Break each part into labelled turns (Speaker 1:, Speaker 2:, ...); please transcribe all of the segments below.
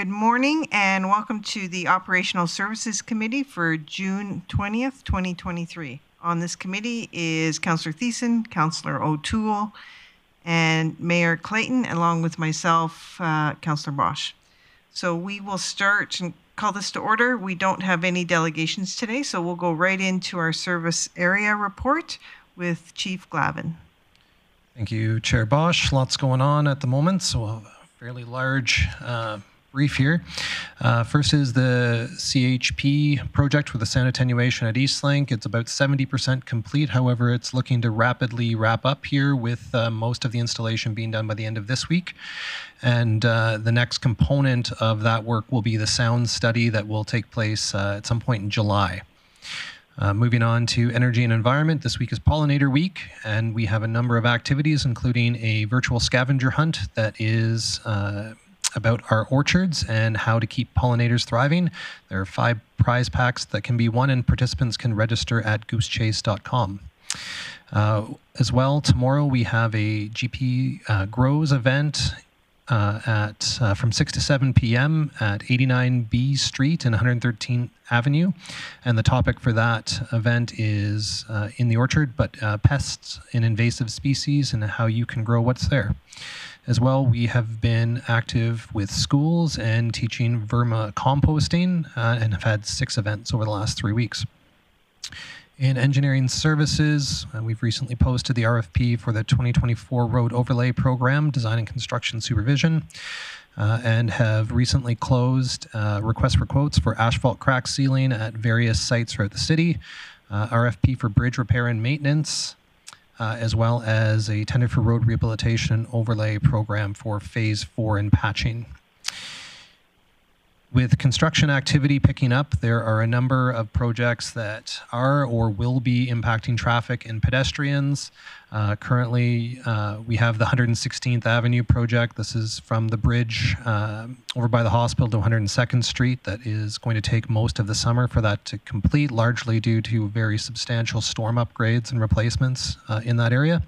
Speaker 1: Good morning and welcome to the Operational Services Committee for June 20th, 2023. On this committee is Councillor Thiessen, Councillor O'Toole, and Mayor Clayton, along with myself, uh, Councillor Bosch. So we will start and call this to order. We don't have any delegations today, so we'll go right into our service area report with Chief Glavin.
Speaker 2: Thank you, Chair Bosch. Lots going on at the moment, so a fairly large uh, brief here. Uh, first is the CHP project for the sound attenuation at Eastlink. It's about 70% complete. However, it's looking to rapidly wrap up here with uh, most of the installation being done by the end of this week. And uh, the next component of that work will be the sound study that will take place uh, at some point in July. Uh, moving on to energy and environment, this week is Pollinator Week, and we have a number of activities, including a virtual scavenger hunt that is uh, about our orchards and how to keep pollinators thriving. There are five prize packs that can be won, and participants can register at goosechase.com. Uh, as well, tomorrow we have a GP uh, Grows event uh, at uh, from 6 to 7 p.m. at 89B Street and 113th Avenue, and the topic for that event is uh, in the orchard, but uh, pests and invasive species and how you can grow what's there. As well, we have been active with schools and teaching vermicomposting uh, and have had six events over the last three weeks. In engineering services, uh, we've recently posted the RFP for the 2024 Road Overlay Program, Design and Construction Supervision, uh, and have recently closed uh, requests for quotes for asphalt crack sealing at various sites throughout the city, uh, RFP for bridge repair and maintenance, uh, as well as a tender for road rehabilitation overlay program for phase four and patching. With construction activity picking up, there are a number of projects that are or will be impacting traffic and pedestrians. Uh, currently, uh, we have the 116th Avenue project. This is from the bridge uh, over by the hospital to 102nd Street that is going to take most of the summer for that to complete, largely due to very substantial storm upgrades and replacements uh, in that area.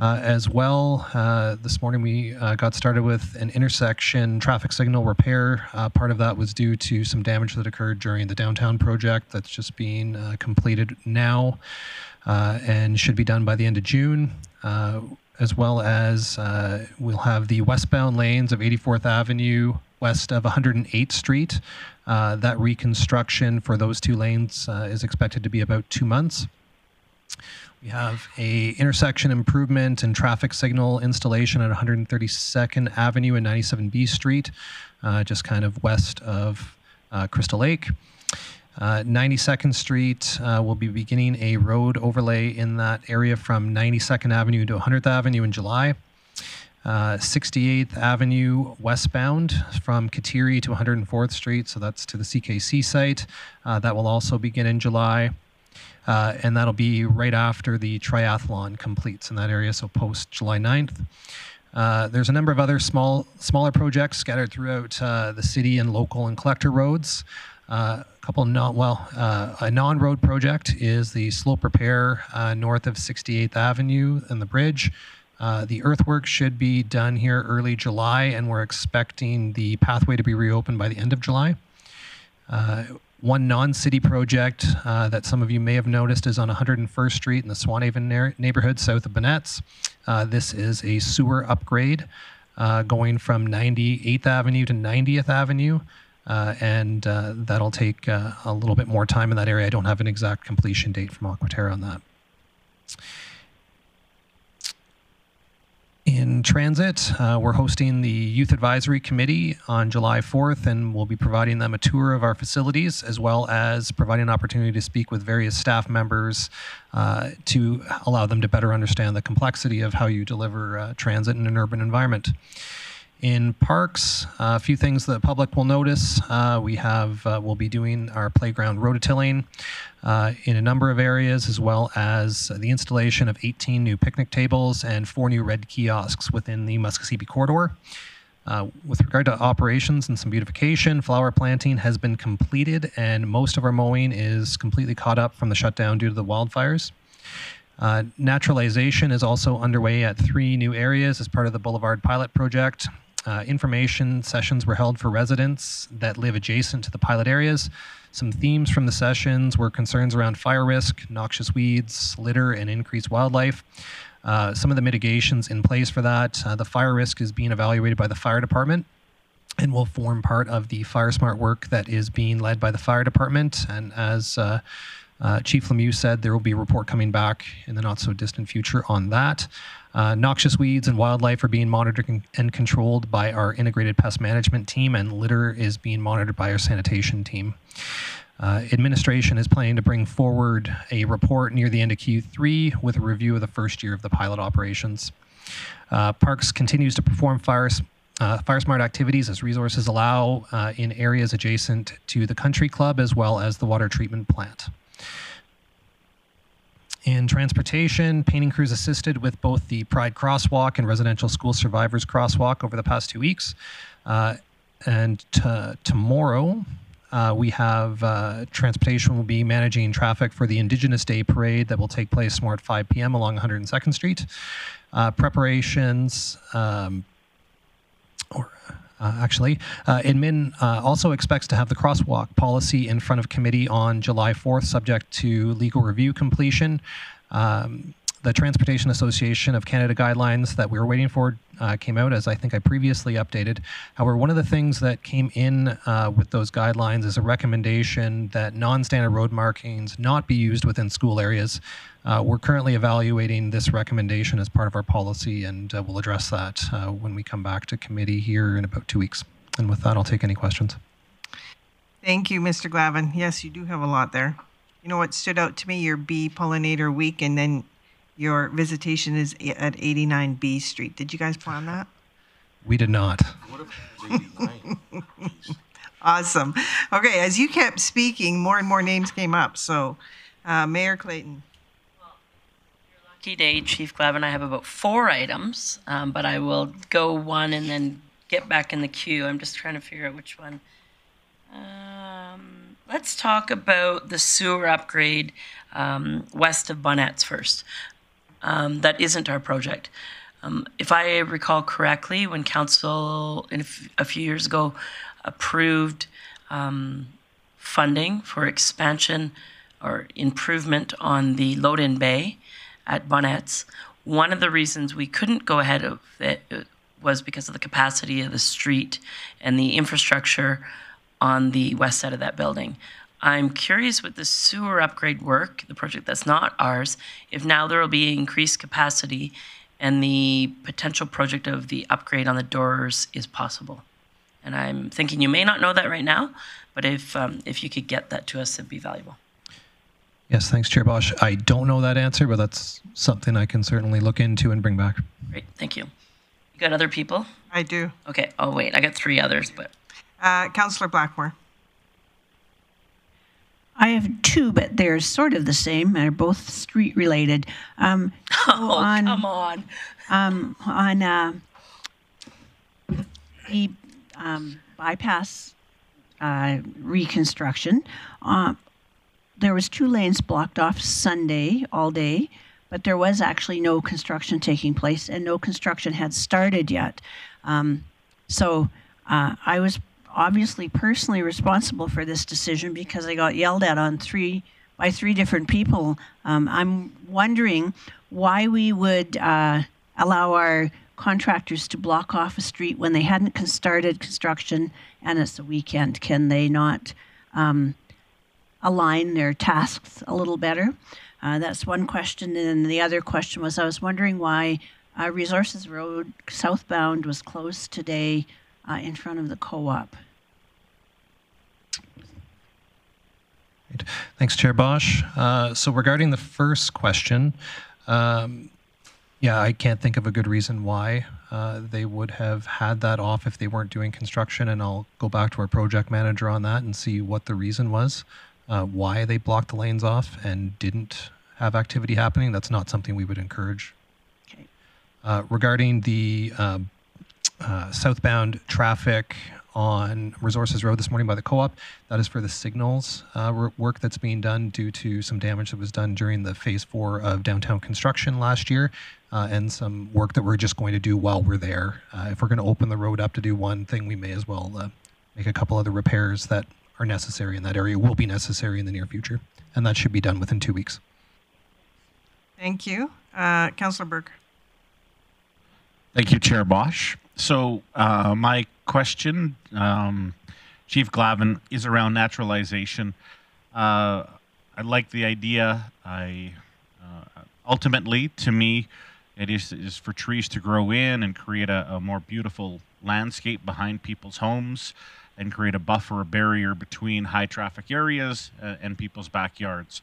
Speaker 2: Uh, as well, uh, this morning we uh, got started with an intersection traffic signal repair. Uh, part of that was due to some damage that occurred during the downtown project that's just being uh, completed now uh, and should be done by the end of June. as well as we'll have the westbound lanes of 84th Avenue west of 108th Street. that reconstruction for those two lanes is expected to be about two months. We have a intersection improvement and traffic signal installation at 132nd Avenue and 97B Street, uh, just kind of west of uh, Crystal Lake. Uh, 92nd Street uh, will be beginning a road overlay in that area from 92nd Avenue to 100th Avenue in July. 68th uh, Avenue westbound from Kateri to 104th Street, so that's to the CKC site. Uh, that will also begin in July. Uh, and that'll be right after the triathlon completes in that area, so post July 9th. Uh, there's a number of other small, smaller projects scattered throughout uh, the city and local and collector roads. Uh, a couple non, well, uh, a non-road project is the slope repair uh, north of 68th Avenue and the bridge. the earthwork should be done here early July, and we're expecting the pathway to be reopened by the end of July. One non-city project uh, that some of you may have noticed is on 101st Street in the Swanavon neighborhood south of Bonnett's. Uh, this is a sewer upgrade uh, going from 98th Avenue to 90th Avenue. Uh, and uh, that'll take uh, a little bit more time in that area. I don't have an exact completion date from Aquatera on that. In transit, uh, we're hosting the Youth Advisory Committee on July 4th, and we'll be providing them a tour of our facilities as well as providing an opportunity to speak with various staff members uh, to allow them to better understand the complexity of how you deliver uh, transit in an urban environment. In parks, uh, a few things that the public will notice. Uh, we have, uh, we'll be doing our playground rototilling uh, in a number of areas, as well as the installation of 18 new picnic tables and four new red kiosks within the Muskoseepi corridor. Uh, with regard to operations and some beautification, flower planting has been completed, and most of our mowing is completely caught up from the shutdown due to the wildfires. Uh, naturalization is also underway at three new areas as part of the Boulevard Pilot Project. Uh, information sessions were held for residents that live adjacent to the pilot areas. Some themes from the sessions were concerns around fire risk, noxious weeds, litter, and increased wildlife. Uh, some of the mitigations in place for that. Uh, the fire risk is being evaluated by the fire department and will form part of the fire smart work that is being led by the fire department. And as uh, uh, Chief Lemieux said, there will be a report coming back in the not so distant future on that. Uh, noxious weeds and wildlife are being monitored and- controlled by our integrated pest management team, and litter is being monitored by our sanitation team. Uh, administration is planning to bring forward a report near the end of Q3 with a review of the first year of the pilot operations. Uh, Parks continues to perform fire, uh, fire smart activities as resources allow uh, in areas adjacent to the country club as well as the water treatment plant. In transportation, painting crews assisted with both the Pride Crosswalk and Residential School Survivors Crosswalk over the past two weeks. Uh, and t- tomorrow, uh, we have uh, transportation will be managing traffic for the Indigenous Day Parade that will take place tomorrow at 5 p.m. along 102nd Street. Uh, preparations, um, or actually, uh, admin uh, also expects to have the crosswalk policy in front of committee on July 4th, subject to legal review completion. Um, the Transportation Association of Canada guidelines that we were waiting for uh, came out, as I think I previously updated. However, one of the things that came in uh, with those guidelines is a recommendation that non standard road markings not be used within school areas. Uh, we're currently evaluating this recommendation as part of our policy, and uh, we'll address that uh, when we come back to committee here in about two weeks. And with that, I'll take any questions.
Speaker 1: Thank you, Mr. Glavin. Yes, you do have a lot there. You know what stood out to me? Your bee pollinator week, and then your visitation is at 89 B Street. Did you guys plan that?
Speaker 2: We did not.
Speaker 3: What if it's 89? Jeez.
Speaker 1: Awesome. Okay, as you kept speaking, more and more names came up. So, uh, Mayor Clayton.
Speaker 4: Well, lucky day, Chief Glavin. I have about four items, um, but I will go one and then get back in the queue. I'm just trying to figure out which one. Um, let's talk about the sewer upgrade um, west of Bonnet's first. Um, that isn't our project. Um, if I recall correctly, when council in a f- a few years ago approved um, funding for expansion or improvement on the Loden Bay at Bonnet's, one of the reasons we couldn't go ahead of it uh, was because of the capacity of the street and the infrastructure on the west side of that building. I'm curious with the sewer upgrade work, the project that's not ours, if now there will be increased capacity and the potential project of the upgrade on the doors is possible. And I'm thinking you may not know that right now, but if um, if you could get that to us, it'd be valuable.
Speaker 2: Yes, thanks, Chair Bosch. I don't know that answer, but that's something I can certainly look into and bring back.
Speaker 4: Great, thank you. You got other people?
Speaker 1: I do.
Speaker 4: Okay. Oh wait, I got three others, but
Speaker 1: Uh, Councillor Blackmore.
Speaker 5: I have two, but they're sort of the same. They're both street related. Um, so
Speaker 4: oh
Speaker 5: on
Speaker 4: come on.
Speaker 5: um, on uh, the um, bypass uh, reconstruction, uh, there was two lanes blocked off Sunday all day, but there was actually no construction taking place, and no construction had started yet. Um, so uh, I was obviously personally responsible for this decision because I got yelled at on three by three different people. Um, I'm wondering why we would uh, allow our contractors to block off a street when they hadn't started construction and it's a weekend. Can they not um, align their tasks a little better? Uh, that's one question. And the other question was I was wondering why uh, Resources Road southbound was closed today uh, in front of the co op.
Speaker 2: Thanks, Chair Bosch. Uh, so regarding the first question, um, yeah, I can't think of a good reason why uh, they would have had that off if they weren't doing construction, and I'll go back to our project manager on that and see what the reason was, uh, why they blocked the lanes off and didn't have activity happening. That's not something we would encourage.
Speaker 5: Okay.
Speaker 2: Uh, regarding the uh, southbound traffic on Resources Road this morning by the co-op. That is for the signals uh, wor- work that's being done due to some damage that was done during the phase four of downtown construction last year, uh, and some work that we're just going to do while we're there. Uh, if we're going to open the road up to do one thing, we may as well uh, make a couple other repairs that are necessary in that area. Will be necessary in the near future, and that should be done within two weeks.
Speaker 1: Thank you. Uh, Councillor Berg.
Speaker 3: Thank you, Chair Bosch. So uh, my question, um, Chief Glavin, is around naturalization. Uh, I like the idea. I uh, ultimately, to me, it is, is for trees to grow in and create a, a more beautiful landscape behind people's homes and create a buffer, a barrier between high traffic areas uh, and people's backyards.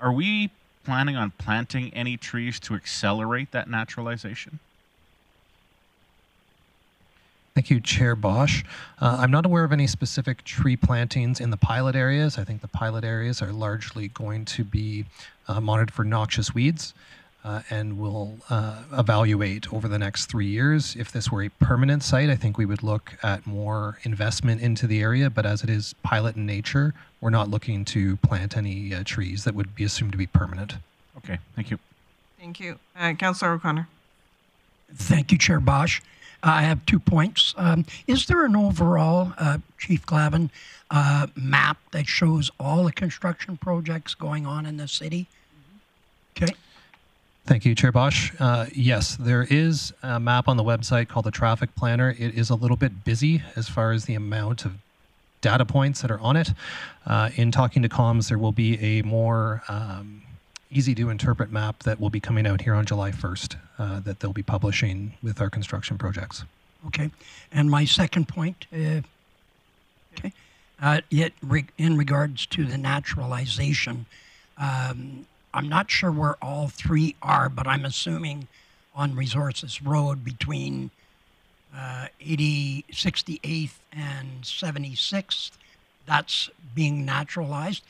Speaker 3: Are we planning on planting any trees to accelerate that naturalization?
Speaker 2: Thank you, Chair Bosch. Uh, I'm not aware of any specific tree plantings in the pilot areas. I think the pilot areas are largely going to be uh, monitored for noxious weeds uh, and will uh, evaluate over the next three years. If this were a permanent site, I think we would look at more investment into the area. But as it is pilot in nature, we're not looking to plant any uh, trees that would be assumed to be permanent.
Speaker 3: Okay, thank you.
Speaker 1: Thank you. Uh, Councillor O'Connor.
Speaker 6: Thank you, Chair Bosch. I have two points. Um, is there an overall, uh, Chief Glavin, uh, map that shows all the construction projects going on in the city? Okay.
Speaker 2: Thank you, Chair Bosch. Uh, yes, there is a map on the website called the Traffic Planner. It is a little bit busy as far as the amount of data points that are on it. Uh, in talking to comms, there will be a more um, easy to interpret map that will be coming out here on July 1st uh, that they'll be publishing with our construction projects.
Speaker 6: Okay. And my second point, uh, okay, uh, yet re- in regards to the naturalization, um, I'm not sure where all three are, but I'm assuming on Resources Road between uh, 80, 68th and 76th, that's being naturalized.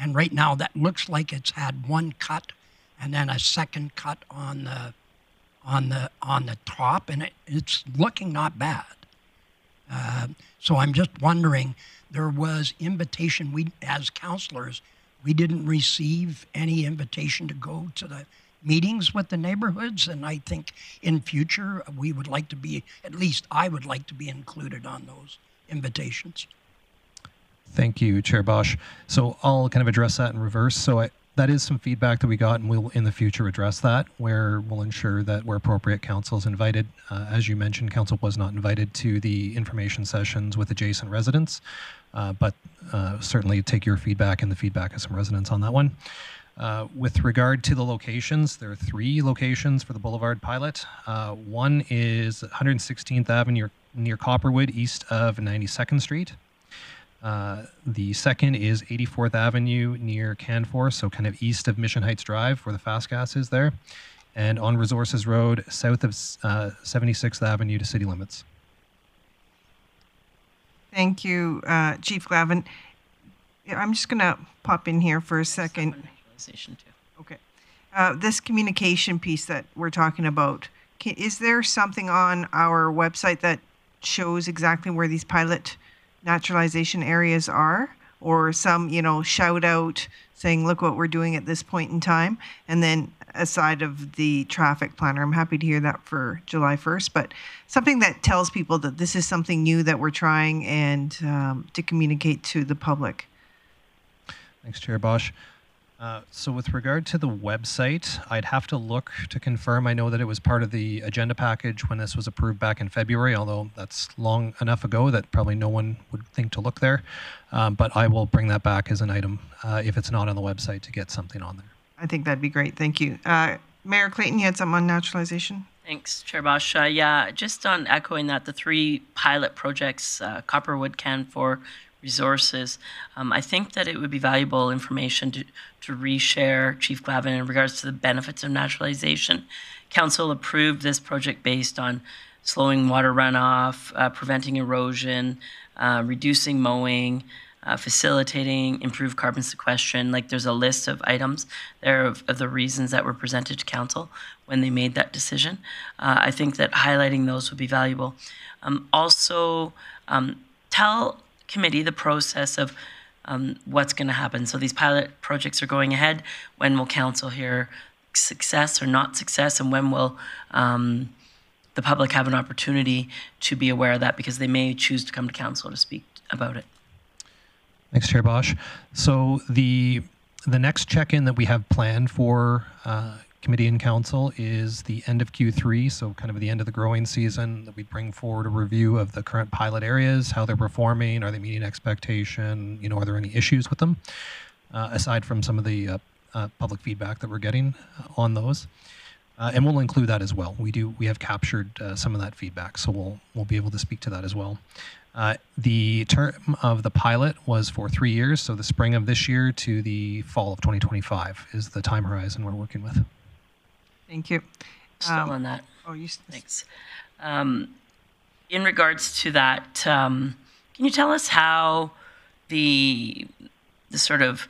Speaker 6: And right now, that looks like it's had one cut and then a second cut on the on the on the top, and it, it's looking not bad. Uh, so I'm just wondering, there was invitation. We as counselors, we didn't receive any invitation to go to the meetings with the neighborhoods, and I think in future we would like to be at least I would like to be included on those invitations.
Speaker 2: Thank you, Chair Bosch. So I'll kind of address that in reverse. So I, that is some feedback that we got, and we'll in the future address that, where we'll ensure that where appropriate, council is invited. Uh, as you mentioned, council was not invited to the information sessions with adjacent residents, uh, but uh, certainly take your feedback and the feedback of some residents on that one. Uh, with regard to the locations, there are three locations for the Boulevard pilot. Uh, one is 116th Avenue near Copperwood, east of 92nd Street. Uh, the second is 84th Avenue near Canfor, so kind of east of Mission Heights Drive, where the fast gas is there, and on Resources Road, south of uh, 76th Avenue to city limits.
Speaker 1: Thank you, uh, Chief Glavin. Yeah, I'm just going to pop in here for a second.
Speaker 4: Too.
Speaker 1: Okay. Uh, this communication piece that we're talking about, can, is there something on our website that shows exactly where these pilot naturalization areas are? Or some, you know, shout out saying, look what we're doing at this point in time? And then aside of the traffic planner, I'm happy to hear that for July 1st, but something that tells people that this is something new that we're trying and um, to communicate to the public.
Speaker 2: Thanks, Chair Bosch. Uh, so with regard to the website, I'd have to look to confirm. I know that it was part of the agenda package when this was approved back in February, although that's long enough ago that probably no one would think to look there. Um, but I will bring that back as an item uh, if it's not on the website to get something on there.
Speaker 1: I think that'd be great. Thank you. Uh, Mayor Clayton, you had something on naturalization?
Speaker 4: Thanks, Chair Bosch. Uh, yeah, just on echoing that, the three pilot projects, uh, Copperwood, Canfor, Resources, um, I think that it would be valuable information to, to reshare, Chief Glavin, in regards to the benefits of naturalization. Council approved this project based on slowing water runoff, uh, preventing erosion, uh, reducing mowing, uh, facilitating improved carbon sequestration. Like there's a list of items there of, of the reasons that were presented to council when they made that decision. Uh, I think that highlighting those would be valuable. Um, also, um, tell committee the process of um, what's going to happen. So these pilot projects are going ahead. When will council hear success or not success, and when will um, the public have an opportunity to be aware of that because they may choose to come to council to speak about it?
Speaker 2: Thanks, Chair Bosch. So the the next check-in that we have planned for uh, committee and council is the end of Q3, so kind of the end of the growing season. That we bring forward a review of the current pilot areas, how they're performing, are they meeting expectation? You know, are there any issues with them? Uh, aside from some of the uh, uh, public feedback that we're getting uh, on those. Uh, and we'll include that as well. We do. We have captured uh, some of that feedback, so we'll we'll be able to speak to that as well. Uh, the term of the pilot was for three years, so the spring of this year to the fall of 2025 is the time horizon we're working with.
Speaker 1: Thank you.
Speaker 4: Still
Speaker 1: Um,
Speaker 4: on that.
Speaker 1: Oh, you,
Speaker 4: Thanks. Um, in regards to that, um, can you tell us how the the sort of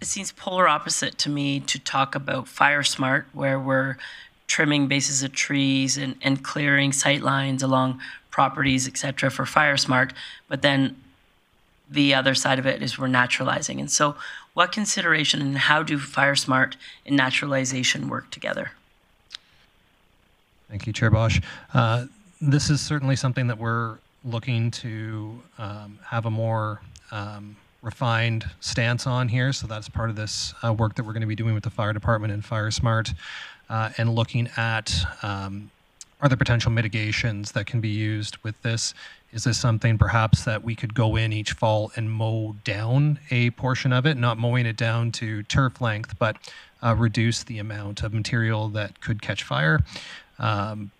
Speaker 4: it seems polar opposite to me to talk about fire smart, where we're trimming bases of trees and, and clearing sight lines along properties, et cetera, for fire smart, but then the other side of it is we're naturalizing. And so, what consideration and how do fire smart and naturalization work together?
Speaker 2: Thank you, Chair Bosch. Uh, this is certainly something that we're looking to um, have a more um, refined stance on here. So that's part of this uh, work that we're going to be doing with the fire department and Fire Smart, uh, and looking at um, are there potential mitigations that can be used with this? Is this something perhaps that we could go in each fall and mow down a portion of it, not mowing it down to turf length, but uh, reduce the amount of material that could catch fire? Um,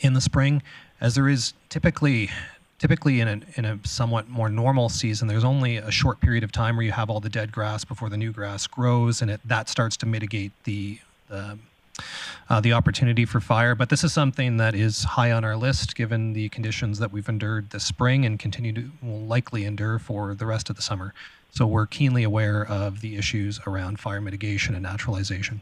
Speaker 2: in the spring, as there is typically typically in a, in a somewhat more normal season, there's only a short period of time where you have all the dead grass before the new grass grows, and it, that starts to mitigate the the uh, the opportunity for fire. But this is something that is high on our list, given the conditions that we've endured this spring and continue to will likely endure for the rest of the summer. So we're keenly aware of the issues around fire mitigation and naturalization.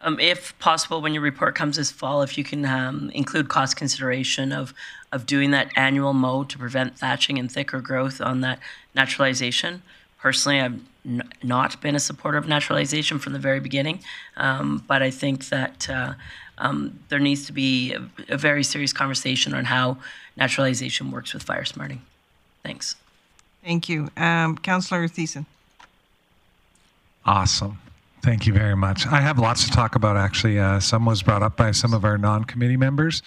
Speaker 4: Um, if possible, when your report comes this fall, if you can um, include cost consideration of of doing that annual mow to prevent thatching and thicker growth on that naturalization. Personally, I've n- not been a supporter of naturalization from the very beginning, um, but I think that uh, um, there needs to be a, a very serious conversation on how naturalization works with fire smarting. Thanks.
Speaker 1: thank you. Um, Councillor Thiessen.
Speaker 7: Awesome. Thank you very much. I have lots to talk about, actually. Uh, some was brought up by some of our non committee members.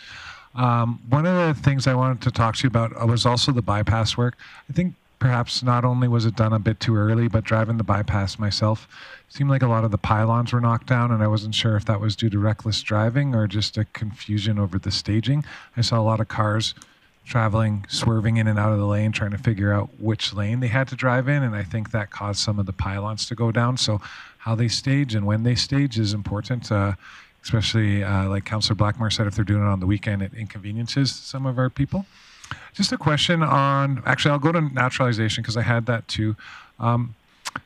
Speaker 7: Um, one of the things I wanted to talk to you about was also the bypass work. I think perhaps not only was it done a bit too early, but driving the bypass myself seemed like a lot of the pylons were knocked down, and I wasn't sure if that was due to reckless driving or just a confusion over the staging. I saw a lot of cars traveling, swerving in and out of the lane, trying to figure out which lane they had to drive in. And I think that caused some of the pylons to go down. So, how they stage and when they stage is important, uh, especially uh, like Councillor Blackmore said, if they're doing it on the weekend, it inconveniences some of our people. Just a question on actually, I'll go to naturalization because I had that too. Um,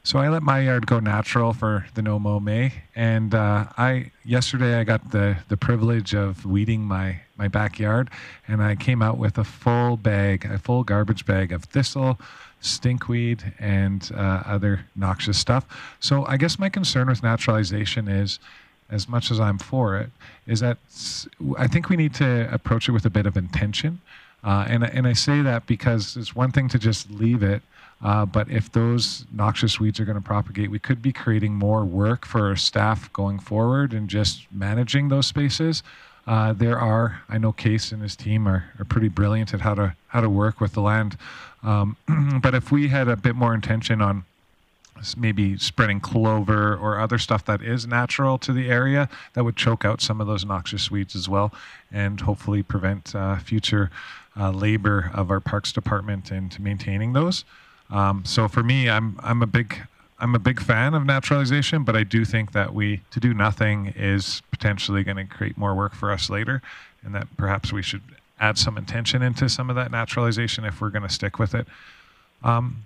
Speaker 7: so I let my yard go natural for the no mow May, and uh, I yesterday I got the the privilege of weeding my my backyard, and I came out with a full bag, a full garbage bag of thistle, stinkweed, and uh, other noxious stuff. So I guess my concern with naturalization is. As much as I'm for it, is that I think we need to approach it with a bit of intention. Uh, and, and I say that because it's one thing to just leave it, uh, but if those noxious weeds are going to propagate, we could be creating more work for our staff going forward and just managing those spaces. Uh, there are, I know Case and his team are, are pretty brilliant at how to how to work with the land. Um, but if we had a bit more intention on maybe spreading clover or other stuff that is natural to the area that would choke out some of those noxious weeds as well and hopefully prevent uh, future uh, labor of our parks department into maintaining those. Um, so for me i'm i'm a big i'm a big fan of naturalization but i do think that we to do nothing is potentially going to create more work for us later and that perhaps we should add some intention into some of that naturalization if we're going to stick with it. Um,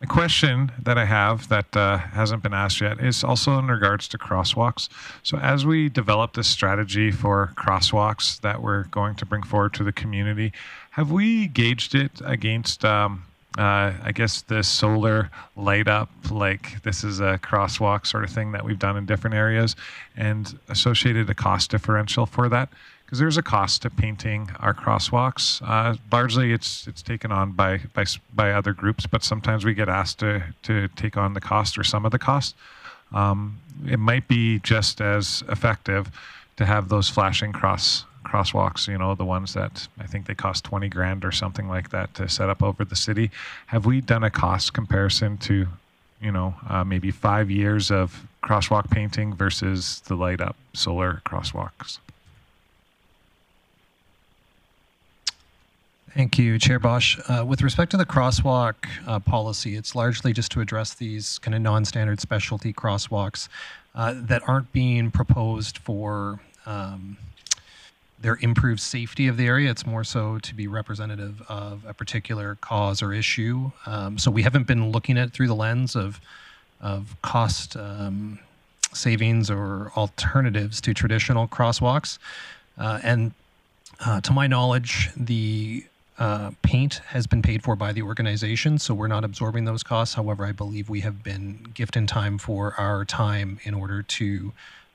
Speaker 7: a question that I have that uh, hasn't been asked yet is also in regards to crosswalks. So, as we develop this strategy for crosswalks that we're going to bring forward to the community, have we gauged it against, um, uh, I guess, the solar light up, like this is a crosswalk sort of thing that we've done in different areas, and associated a cost differential for that? Because there's a cost to painting our crosswalks. Uh, largely, it's it's taken on by by by other groups, but sometimes we get asked to to take on the cost or some of the cost. Um, it might be just as effective to have those flashing cross crosswalks. You know, the ones that I think they cost twenty grand or something like that to set up over the city. Have we done a cost comparison to? You know, uh, maybe five years of crosswalk painting versus the light up solar crosswalks.
Speaker 2: Thank you, Chair Bosch. Uh, with respect to the crosswalk uh, policy, it's largely just to address these kind of non-standard specialty crosswalks uh, that aren't being proposed for um, their improved safety of the area. It's more so to be representative of a particular cause or issue. Um, so we haven't been looking at it through the lens of of cost um, savings or alternatives to traditional crosswalks. Uh, and uh, to my knowledge, the uh, paint has been paid for by the organization, so we're not absorbing those costs. However, I believe we have been given time for our time in order to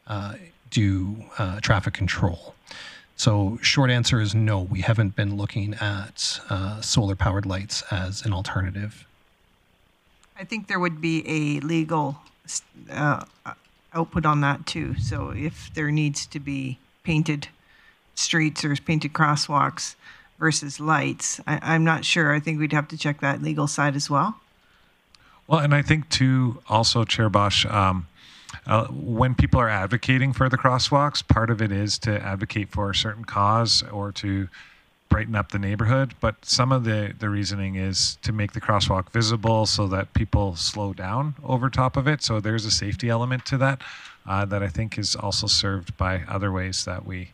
Speaker 2: uh, do uh, traffic control. So, short answer is no. We haven't been looking at uh, solar powered lights as an alternative.
Speaker 1: I think there would be a legal uh, output on that too. So if there needs to be painted streets or painted crosswalks versus lights, I, I'm not sure. I think we'd have to check that legal side as well.
Speaker 7: Well, and I think too, also, Chair Bosch, um, uh, when people are advocating for the crosswalks, part of it is to advocate for a certain cause or to brighten up the neighborhood. But some of the, the reasoning is to make the crosswalk visible so that people slow down over top of it. So there's a safety element to that uh, that I think is also served by other ways that we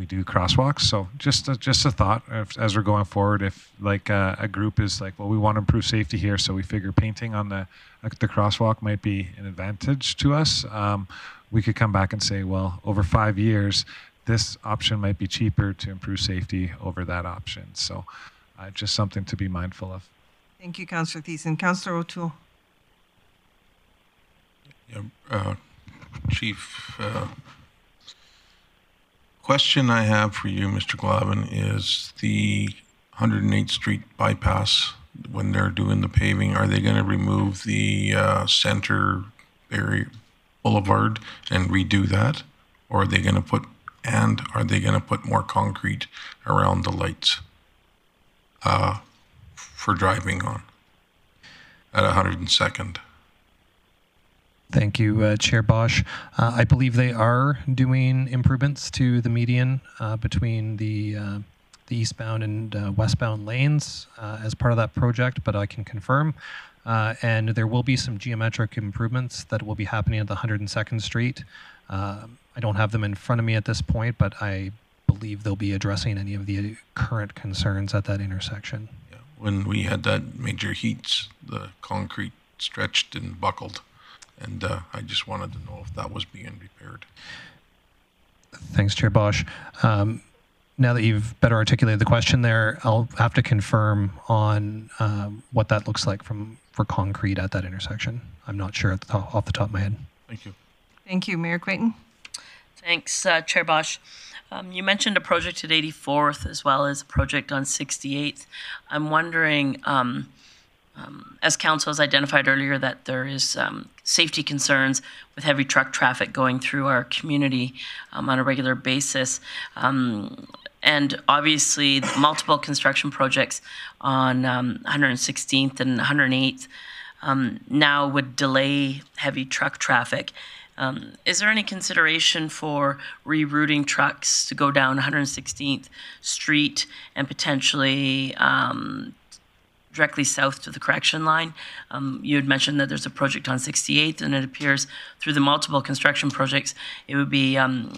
Speaker 7: we do crosswalks. So just a, just a thought if, as we're going forward. If like uh, a group is like, well, we want to improve safety here, so we figure painting on the the crosswalk might be an advantage to us. Um, we could come back and say, well, over five years, this option might be cheaper to improve safety over that option. So uh, just something to be mindful of.
Speaker 1: Thank you, Councillor Thiessen. Councillor O'Toole.
Speaker 8: Yeah, uh, Chief, uh, question I have for you, Mr. Glavin, is the 108th Street bypass. When they're doing the paving, are they going to remove the uh, center area boulevard and redo that, or are they going to put and are they going to put more concrete around the lights uh, for driving on at 102nd?
Speaker 2: Thank you, uh, Chair Bosch. Uh, I believe they are doing improvements to the median uh, between the uh, the eastbound and uh, westbound lanes uh, as part of that project, but I can confirm. and there will be some geometric improvements that will be happening at the 102nd Street. I don't have them in front of me at this point, but I believe they'll be addressing any of the current concerns at that intersection.
Speaker 8: Yeah. When we had that major heats, the concrete stretched and buckled. And uh, I just wanted to know if that was being repaired.
Speaker 2: Thanks, Chair Bosch. Um, now that you've better articulated the question there, I'll have to confirm on um, what that looks like from for concrete at that intersection. I'm not sure the top, off the top of my head.
Speaker 8: Thank you.
Speaker 1: Thank you, Mayor Clayton.
Speaker 4: Thanks, uh, Chair Bosch. Um, you mentioned a project at 84th as well as a project on 68th. I'm wondering, um, um, as council has identified earlier, that there is um, safety concerns with heavy truck traffic going through our community um, on a regular basis. Um, and obviously, multiple construction projects on 116th and 108th now would delay heavy truck traffic. Um, is there any consideration for rerouting trucks to go down 116th Street and potentially um, directly south to the correction line? Um, you had mentioned that there's a project on 68th, and it appears through the multiple construction projects, it would be um,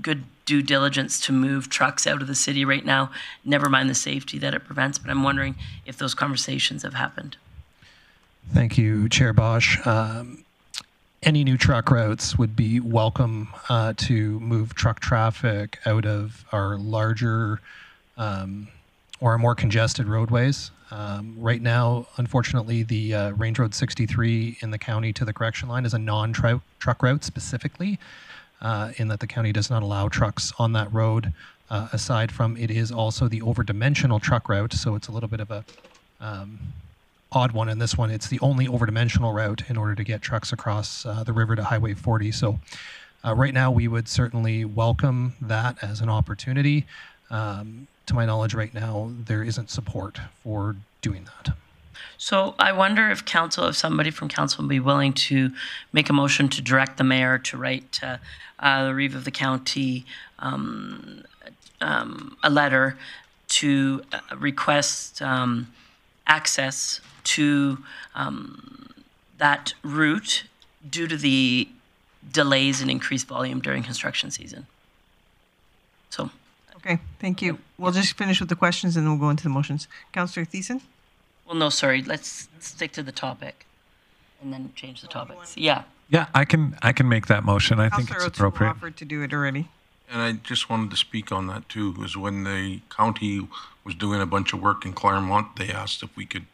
Speaker 4: good due diligence to move trucks out of the city right now, never mind the safety that it prevents. But I'm wondering if those conversations have happened.
Speaker 2: Thank you, Chair Bosch. Um, any new truck routes would be welcome uh, to move truck traffic out of our larger um, or more congested roadways. Um, right now, unfortunately, the uh, Range Road 63 in the county to the correction line is a non-truck route specifically, uh, in that the county does not allow trucks on that road. Uh, aside from it is also the over-dimensional truck route, so it's a little bit of a um, odd one in this one. It's the only over-dimensional route in order to get trucks across uh, the river to Highway 40. So uh, right now, we would certainly welcome that as an opportunity. Um, to my knowledge, right now, there isn't support for doing that.
Speaker 4: So I wonder if council, if somebody from council would be willing to make a motion to direct the mayor to write uh, uh, the Reeve of the County um, um, a letter to uh, request um, access to um, that route due to the delays and increased volume during construction season. So
Speaker 1: Okay, thank you. We'll just finish with the questions and then we'll go into the motions. Councillor Thiessen?
Speaker 4: Well, no, sorry. Let's stick to the topic, and then change the topics. Yeah.
Speaker 7: Yeah, I can I can make that motion. I think it's
Speaker 1: O'Toole
Speaker 7: appropriate.
Speaker 1: offered to do it already.
Speaker 8: And I just wanted to speak on that too, Was when the county was doing a bunch of work in Clairmont, they asked if we could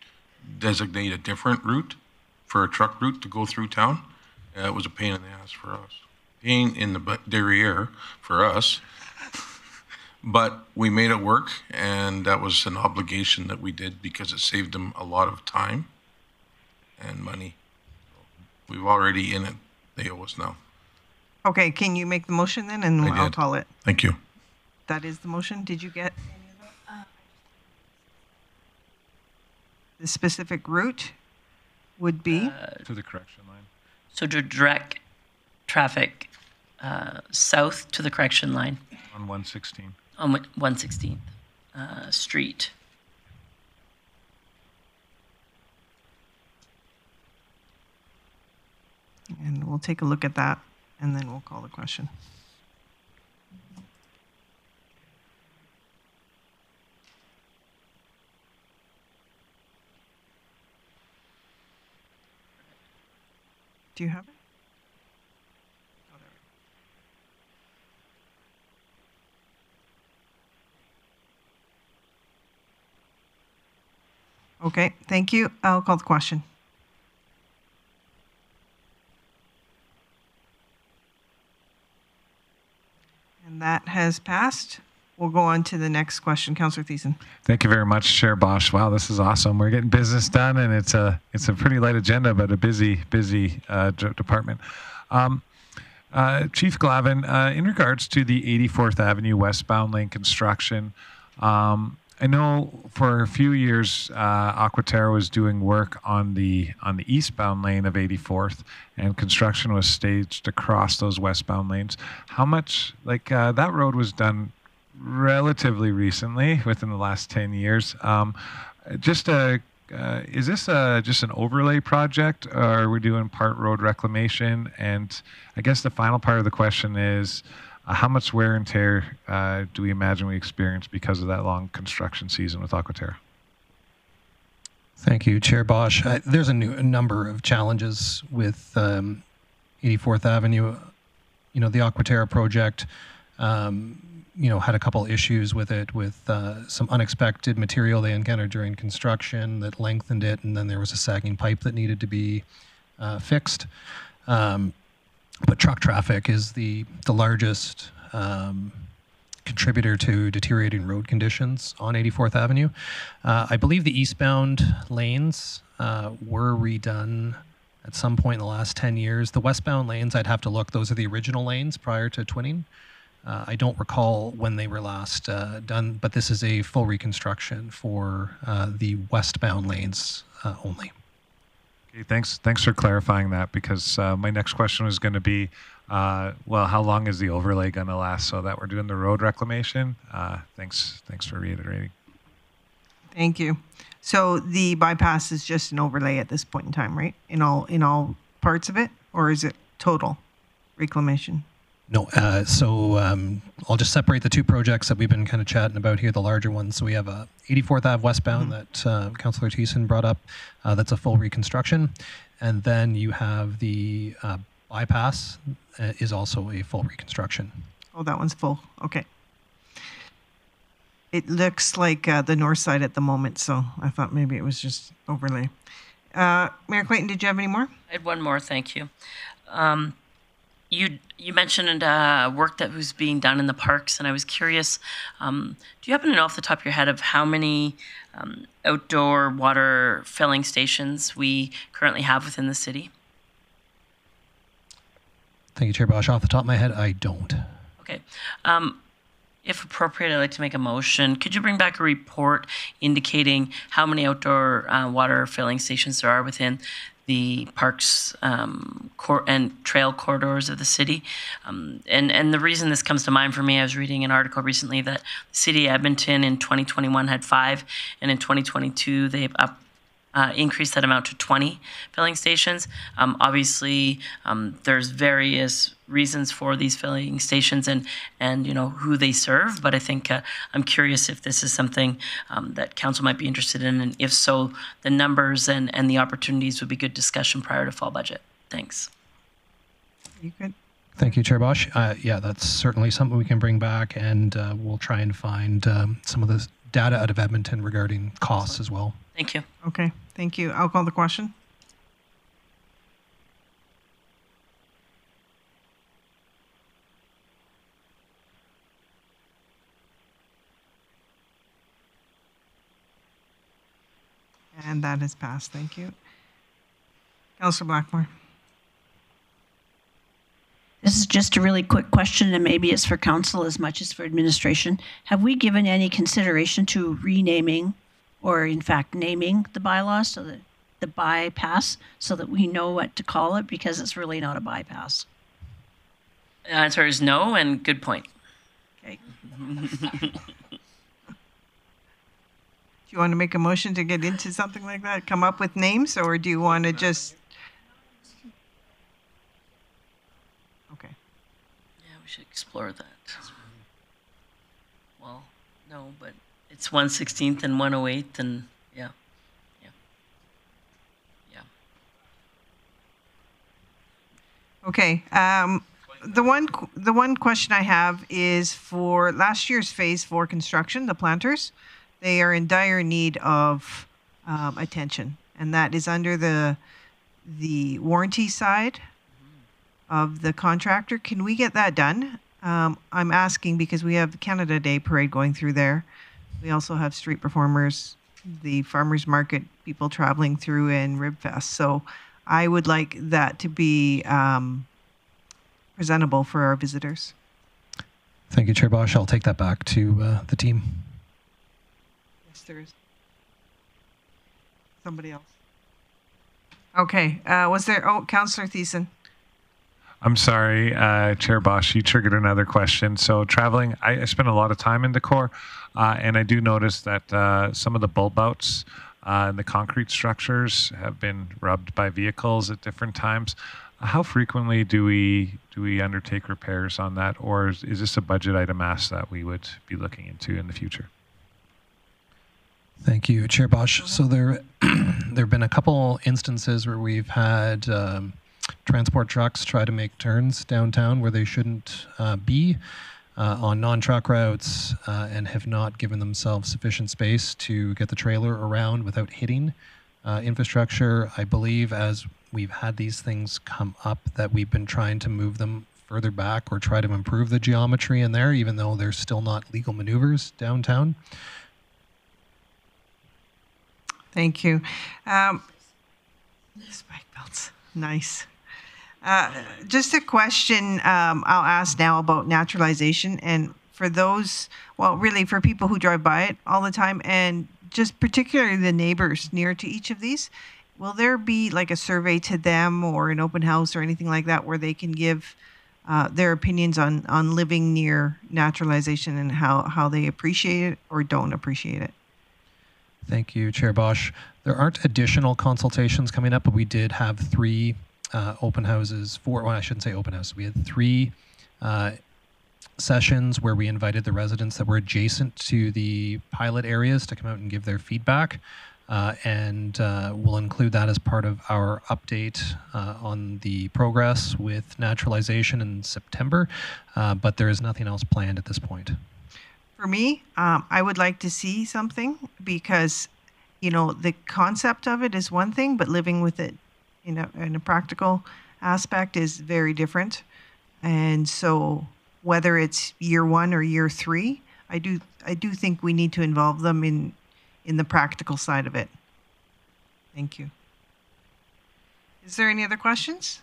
Speaker 8: designate a different route for a truck route to go through town. Uh, it was a pain in the ass for us. Pain in the derriere for us. But we made it work and that was an obligation that we did because it saved them a lot of time and money. We've already in it. They owe us now.
Speaker 1: Okay, can you make the motion then and
Speaker 8: I
Speaker 1: I'll
Speaker 8: did.
Speaker 1: call it?
Speaker 8: Thank you.
Speaker 1: That is the motion. Did you get any? The specific route would be,
Speaker 7: To the correction line.
Speaker 4: So to direct traffic uh, south to the correction line
Speaker 7: On 116.
Speaker 4: On 116th uh, Street.
Speaker 1: and we'll take a look at that and then we'll call the question. Do you have it? Oh, there we go. Okay, thank you. I'll call the question. And that has passed. We'll go on to the next question. Councillor Thiessen.
Speaker 7: Thank you very much, Chair Bosch. Wow, this is awesome. We're getting business done, and it's a it's a pretty light agenda, but a busy busy uh, department. Um, uh, Chief Glavin, uh, in regards to the 84th Avenue westbound lane construction, um, I know for a few years uh, Aquatera was doing work on the on the eastbound lane of 84th, and construction was staged across those westbound lanes. How much like uh, that road was done relatively recently, within the last 10 years. Um, just a, uh, is this a, just an overlay project, or are we doing part road reclamation? And I guess the final part of the question is, how much wear and tear uh, do we imagine we experience because of that long construction season with Aquatera?
Speaker 2: Thank you, Chair Bosch. Uh, there's a, new, a number of challenges with um, 84th Avenue. You know, the Aquatera project, um, you know, had a couple issues with it, with uh, some unexpected material they encountered during construction that lengthened it, and then there was a sagging pipe that needed to be uh, fixed. Um, but truck traffic is the the largest um, contributor to deteriorating road conditions on 84th Avenue. Uh, I believe the eastbound lanes uh, were redone at some point in the last 10 years. The westbound lanes, I'd have to look. Those are the original lanes prior to twinning. Uh, I don't recall when they were last uh, done, but this is a full reconstruction for uh, the westbound lanes uh, only.
Speaker 7: Okay, thanks. Thanks for clarifying that because uh, my next question was going to be, uh, well, how long is the overlay going to last? So that we're doing the road reclamation. Uh, thanks. Thanks for reiterating.
Speaker 1: Thank you. So the bypass is just an overlay at this point in time, right? In all in all parts of it, or is it total reclamation?
Speaker 2: No, uh, so um, I'll just separate the two projects that we've been kind of chatting about here, the larger ones. So we have a 84th Ave westbound that uh, Councillor Thiessen brought up. Uh, that's a full reconstruction, and then you have the uh, bypass uh, is also a full reconstruction.
Speaker 1: Oh, that one's full. Okay. It looks like uh, the north side at the moment, so I thought maybe it was just overlay. Uh, Mayor Clayton, did you have any more?
Speaker 4: I had one more, thank you. Um, you you mentioned uh, work that was being done in the parks, and I was curious. Um, do you happen to know off the top of your head of how many um, outdoor water filling stations we currently have within the city?
Speaker 2: Thank you, Chair Bosch. Off the top of my head, I don't.
Speaker 4: Okay. Um, if appropriate, I'd like to make a motion. Could you bring back a report indicating how many outdoor uh, water filling stations there are within the parks um, cor- and trail corridors of the city? Um, and and the reason this comes to mind for me, I was reading an article recently that the city of Edmonton in 2021 had five, and in 2022 they've up uh, increase that amount to 20 filling stations. Um, obviously, um, there's various reasons for these filling stations and and you know who they serve. But I think uh, I'm curious if this is something um, that council might be interested in, and if so, the numbers and and the opportunities would be good discussion prior to fall budget. Thanks.
Speaker 1: You good?
Speaker 2: Thank you, Chair Bosch. Uh, yeah, that's certainly something we can bring back, and uh, we'll try and find um, some of the data out of Edmonton regarding costs as well.
Speaker 4: Thank you.
Speaker 1: Okay, thank you. I'll call the question. And that has passed. Thank you. Councillor Blackmore.
Speaker 5: This is just a really quick question, and maybe it's for council as much as for administration. Have we given any consideration to renaming, or in fact naming the bylaw so that the bypass, so that we know what to call it because it's really not a bypass?
Speaker 4: The answer is no, and good point.
Speaker 5: Okay.
Speaker 1: Do you want to make a motion to get into something like that? Come up with names, or do you want to just? Okay.
Speaker 4: Yeah, we should explore that. Well, no, but it's 116th and 108th, and yeah, yeah, yeah.
Speaker 1: Okay. Um, the one the one question I have is for last year's phase four construction, the planters. They are in dire need of um, attention, and that is under the the warranty side of the contractor. Can we get that done? Um, I'm asking because we have Canada Day parade going through there. We also have street performers, the farmers market people traveling through, and Ribfest. So I would like that to be um, presentable for our visitors.
Speaker 2: Thank you, Chair Bosch. I'll take that back to uh, the team.
Speaker 1: Somebody else. Okay. Uh, was there? Oh, Councillor Thiessen.
Speaker 7: I'm sorry, uh, Chair Bosch, you triggered another question. So traveling, I, I spend a lot of time in Decor, uh, and I do notice that uh, some of the bulb outs uh, and the concrete structures have been rubbed by vehicles at different times. How frequently do we do we undertake repairs on that, or is, is this a budget item ask that we would be looking into in the future?
Speaker 2: Thank you, Chair Bosch. So there, there have been a couple instances where we've had um, transport trucks try to make turns downtown where they shouldn't uh, be uh, on non-truck routes uh, and have not given themselves sufficient space to get the trailer around without hitting uh, infrastructure. I believe as we've had these things come up that we've been trying to move them further back or try to improve the geometry in there, even though they're still not legal maneuvers downtown.
Speaker 1: Thank you. Um, spike belts. Nice. Uh, just a question um, I'll ask now about naturalization. And for those, well, really for people who drive by it all the time, and just particularly the neighbors near to each of these, will there be like a survey to them or an open house or anything like that where they can give uh, their opinions on, on living near naturalization and how, how they appreciate it or don't appreciate it?
Speaker 2: Thank you, Chair Bosch. There aren't additional consultations coming up, but we did have three uh, open houses. Four, well, I shouldn't say open houses. We had three uh, sessions where we invited the residents that were adjacent to the pilot areas to come out and give their feedback. Uh, and uh, we'll include that as part of our update uh, on the progress with naturalization in September. Uh, but there is nothing else planned at this point.
Speaker 1: For me, um, I would like to see something because, you know, the concept of it is one thing, but living with it, you know, in a practical aspect is very different. And so, whether it's year one or year three, I do I do think we need to involve them in in the practical side of it. Thank you. Is there any other questions?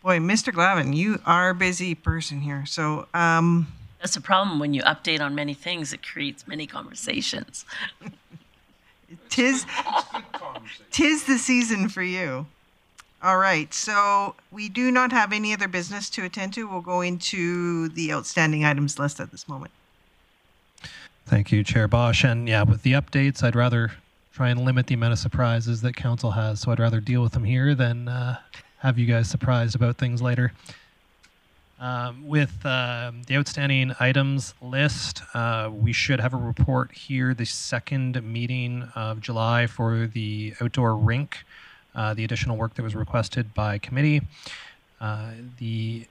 Speaker 1: Boy, Mr. Glavin, you are a busy person here. So, um,
Speaker 4: That's a problem when you update on many things, it creates many conversations.
Speaker 1: tis tis the season for you. All right, so we do not have any other business to attend to. We'll go into the outstanding items list at this moment.
Speaker 2: Thank you, Chair Bosch. And yeah, with the updates, I'd rather try and limit the amount of surprises that council has. So I'd rather deal with them here than uh, have you guys surprised about things later. Um, with um the outstanding items list, uh, we should have a report here the second meeting of July for the outdoor rink, uh, the additional work that was requested by committee. Uh, the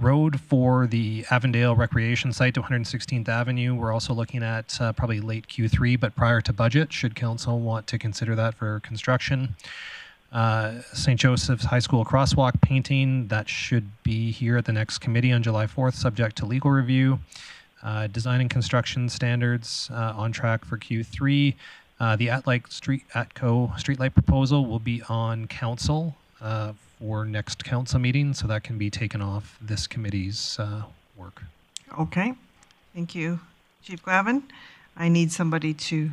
Speaker 2: road for the Avondale Recreation Site to 116th Avenue. We're also looking at uh, probably late Q3, but prior to budget, should council want to consider that for construction. Uh, St. Joseph's High School crosswalk painting, that should be here at the next committee on July 4th, subject to legal review. Uh, design and construction standards uh, on track for Q3. Uh, the Atlight Street Atco streetlight proposal will be on council uh, for next council meeting, so that can be taken off this committee's work.
Speaker 1: Okay, thank you, Chief Glavin. I need somebody to,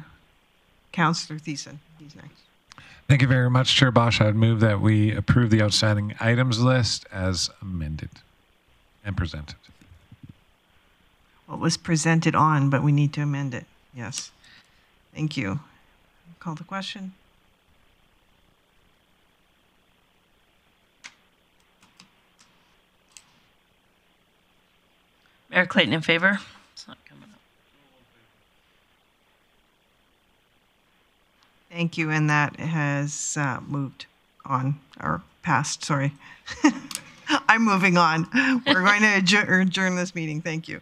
Speaker 1: Councillor Thiessen, he's next.
Speaker 7: Thank you very much, Chair Bosch. I would move that we approve the outstanding items list as amended and presented.
Speaker 1: What was presented on, but we need to amend it. Yes. Thank you. Call the question.
Speaker 4: Mayor Clayton in favor? It's not coming up.
Speaker 1: Thank you, and that has uh, moved on, or passed, sorry. I'm moving on. We're going to adjourn adjourn this meeting. Thank you.